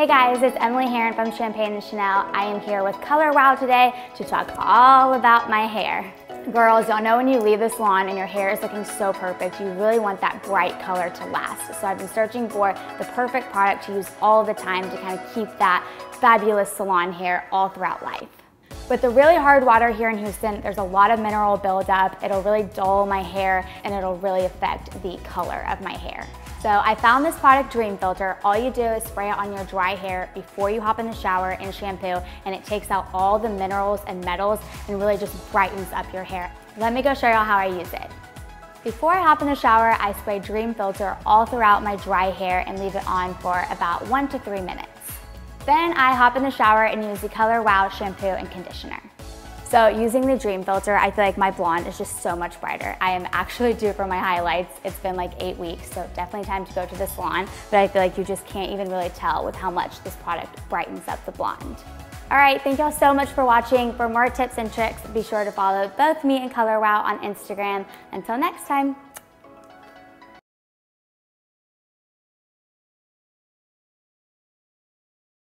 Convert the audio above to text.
Hey guys, it's Emily Herren from Champagne and Chanel. I am here with Color Wow today to talk all about my hair. Girls, y'all know when you leave the salon and your hair is looking so perfect, you really want that bright color to last. So I've been searching for the perfect product to use all the time to kind of keep that fabulous salon hair all throughout life. With the really hard water here in Houston, there's a lot of mineral buildup. It'll really dull my hair and it'll really affect the color of my hair. So I found this product Dream Filter. All you do is spray it on your dry hair before you hop in the shower and shampoo and it takes out all the minerals and metals and really just brightens up your hair. Let me go show y'all how I use it. Before I hop in the shower, I spray Dream Filter all throughout my dry hair and leave it on for about one to three minutes. Then I hop in the shower and use the Color Wow shampoo and conditioner. So using the Dream Filter, I feel like my blonde is just so much brighter. I am actually due for my highlights. It's been like eight weeks, so definitely time to go to the salon, but I feel like you just can't even really tell with how much this product brightens up the blonde. All right, thank y'all so much for watching. For more tips and tricks, be sure to follow both me and Color Wow on Instagram. Until next time.